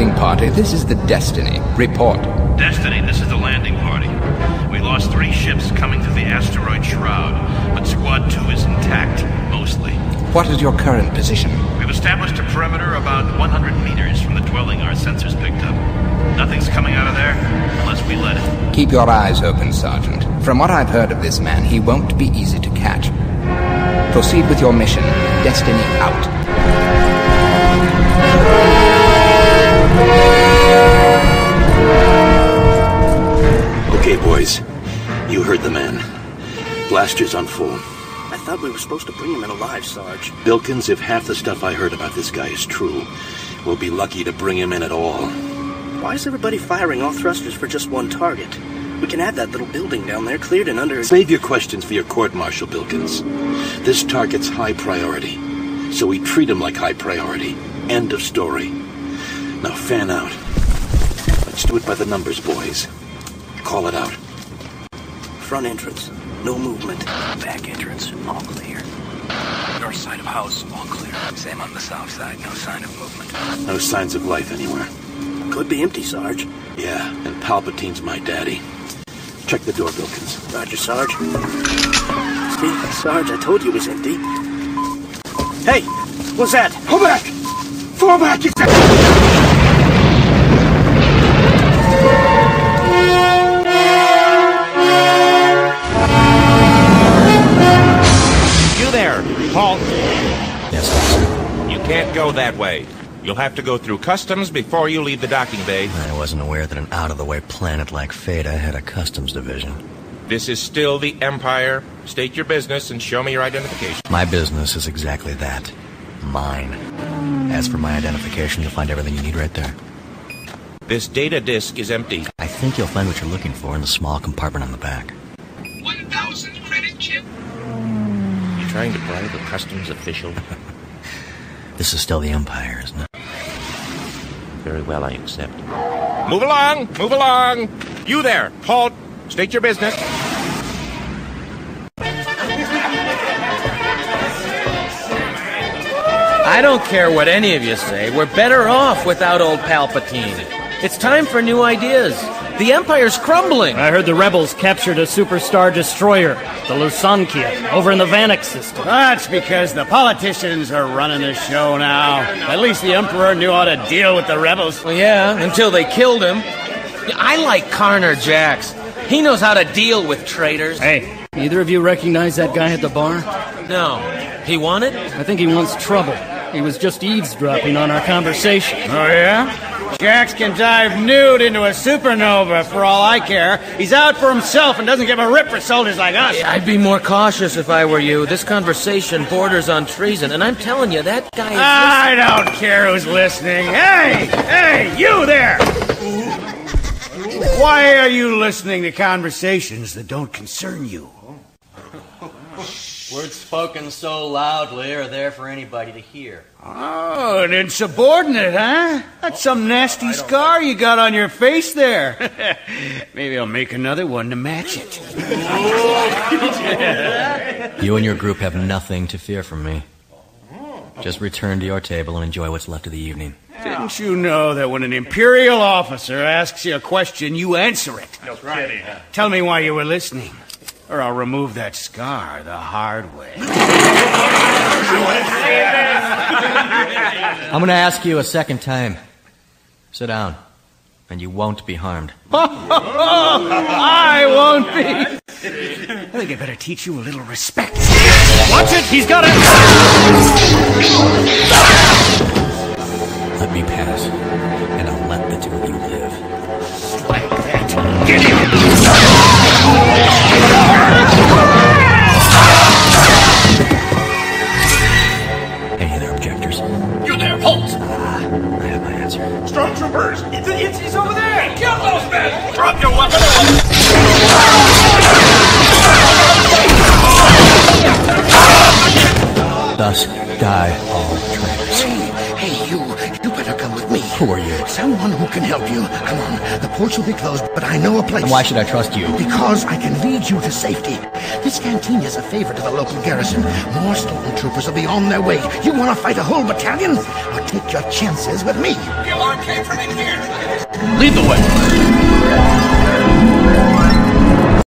Landing party, this is the Destiny. Report. Destiny, this is the landing party. We lost three ships coming through the asteroid shroud, but Squad 2 is intact, mostly. What is your current position? We've established a perimeter about 100 meters from the dwelling our sensors picked up. Nothing's coming out of there unless we let it. Keep your eyes open, Sergeant. From what I've heard of this man, he won't be easy to catch. Proceed with your mission. Destiny out. Okay, boys. You heard the man. Blasters on full. I thought we were supposed to bring him in alive, Sarge. Bilkins, if half the stuff I heard about this guy is true, we'll be lucky to bring him in at all. Why is everybody firing all thrusters for just one target? We can have that little building down there cleared and under... Save your questions for your court martial, Bilkins. This target's high priority, so we treat him like high priority. End of story. Now fan out. Let's do it by the numbers, boys. Call it out. Front entrance, no movement. Back entrance, all clear. North side of house, all clear. Same on the south side, no sign of movement. No signs of life anywhere. Could be empty, Sarge. Yeah, and Palpatine's my daddy. Check the door, Bilkins. Roger, Sarge. See, Sarge, I told you it was empty. Hey, what's that? Fall back! Fall back! It's that way. You'll have to go through customs before you leave the docking bay. I wasn't aware that an out-of-the-way planet like Phaeda had a customs division. This is still the Empire. State your business and show me your identification. My business is exactly that. Mine. As for my identification, you'll find everything you need right there. This data disk is empty. I think you'll find what you're looking for in the small compartment on the back. 1,000 credit chip. You trying to bribe a customs official? This is still the Empire, isn't it? Very well, I accept. Move along! Move along! You there, halt! State your business. I don't care what any of you say. We're better off without old Palpatine. It's time for new ideas. The Empire's crumbling. I heard the rebels captured a superstar destroyer, the Lusankya, over in the Vanek system. That's because the politicians are running the show now. At least the Emperor knew how to deal with the rebels. Well, yeah, until they killed him. I like Carnor Jax. He knows how to deal with traitors. Hey, either of you recognize that guy at the bar? No. He wanted? I think he wants trouble. He was just eavesdropping on our conversation. Oh, yeah? Jax can dive nude into a supernova for all I care. He's out for himself and doesn't give a rip for soldiers like us. I'd be more cautious if I were you. This conversation borders on treason, and I'm telling you, that guy is. I don't care who's listening. Hey, hey, you there! Why are you listening to conversations that don't concern you? Words spoken so loudly are there for anybody to hear. Oh, an insubordinate, huh? That's some nasty scar you got on your face there. Maybe I'll make another one to match it. You and your group have nothing to fear from me. Just return to your table and enjoy what's left of the evening. Didn't you know that when an Imperial officer asks you a question, you answer it? No kidding. Tell me why you were listening, or I'll remove that scar the hard way. I'm gonna ask you a second time. Sit down, and you won't be harmed. I won't be. I think I better teach you a little respect. Watch it! He's got it! Let me pass, and I'll let the two of you live. Stormtroopers! It's, it's, he's over there! Kill those men! Drop your weapon! Thus die all traitors. Hey, you, you better come with me. Who are you? Someone who can help you. Come on, the ports will be closed, but I know a place. And why should I trust you? Because I can lead you to safety. This canteen is a favor to the local garrison. More stormtroopers will be on their way. You want to fight a whole battalion? Or take your chances with me? The alarm came from in here. Lead the way.